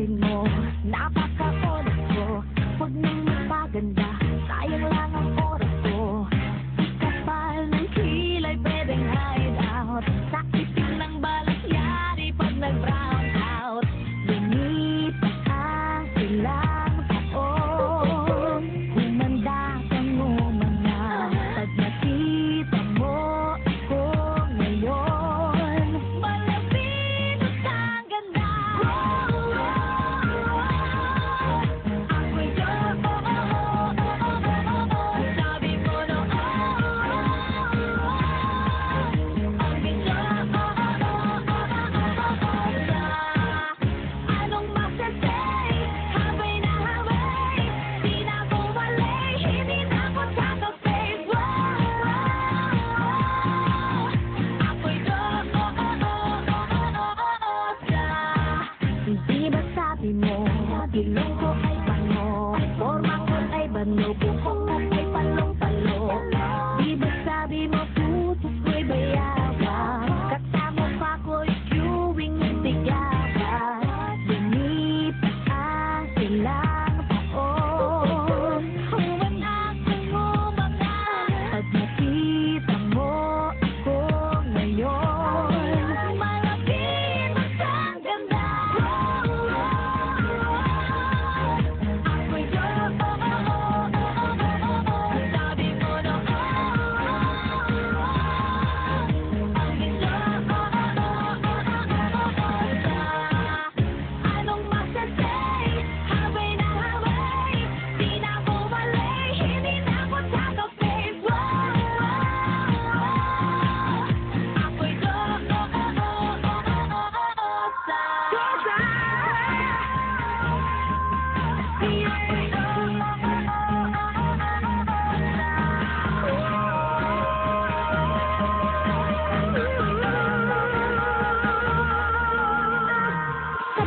anymore di loko ay pano Forma ko ay banobo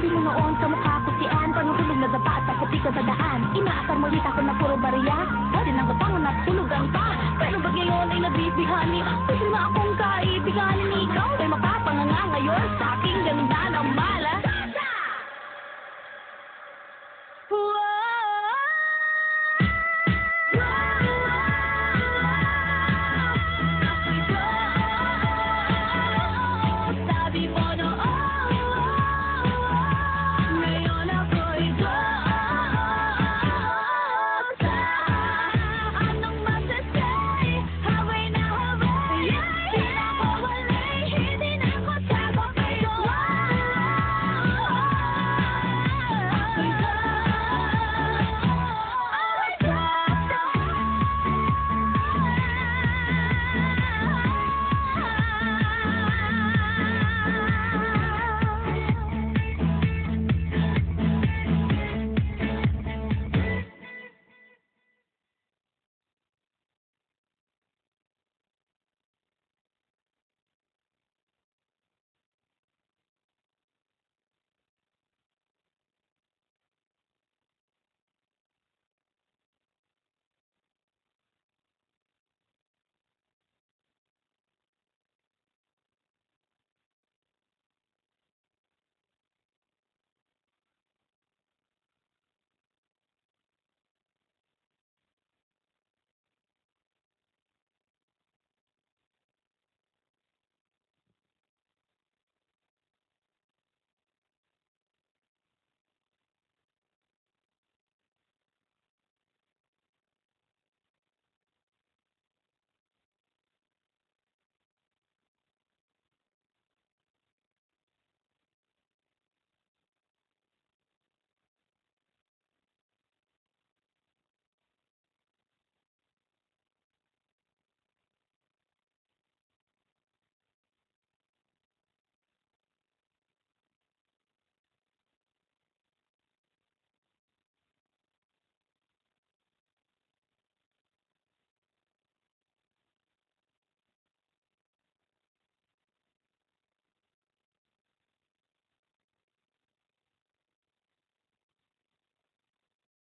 Sabi mo noon sa mukha ko si Ann. Panghulog na daba at ako di ka dadaan. Inaakar mo ako na puro bariya. Pwede nang babangon at tulugan pa. Pero ba ngayon ay nabibihani?